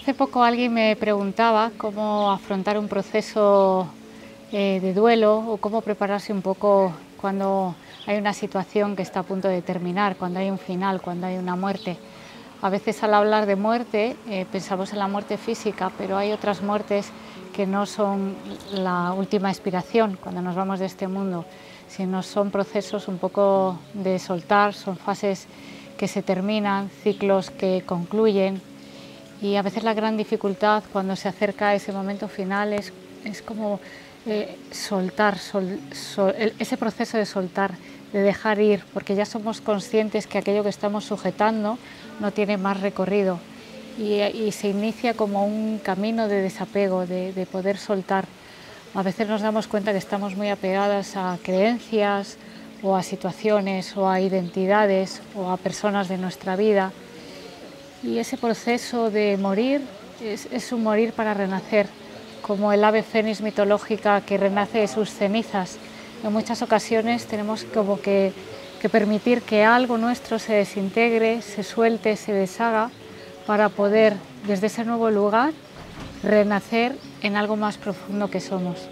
Hace poco alguien me preguntaba cómo afrontar un proceso eh, de duelo o cómo prepararse un poco cuando hay una situación que está a punto de terminar, cuando hay un final, cuando hay una muerte. A veces al hablar de muerte eh, pensamos en la muerte física, pero hay otras muertes que no son la última expiración cuando nos vamos de este mundo, sino son procesos un poco de soltar, son fases que se terminan, ciclos que concluyen y a veces la gran dificultad cuando se acerca a ese momento final es, es como eh, soltar, ese proceso de soltar, de dejar ir, porque ya somos conscientes que aquello que estamos sujetando no tiene más recorrido y, se inicia como un camino de desapego, de, de, poder soltar. A veces nos damos cuenta que estamos muy apegadas a creencias o a situaciones o a identidades o a personas de nuestra vida y ese proceso de morir es, un morir para renacer, como el ave fénix mitológica que renace de sus cenizas. En muchas ocasiones tenemos como que permitir que algo nuestro se desintegre, se suelte, se deshaga para poder desde ese nuevo lugar renacer en algo más profundo que somos.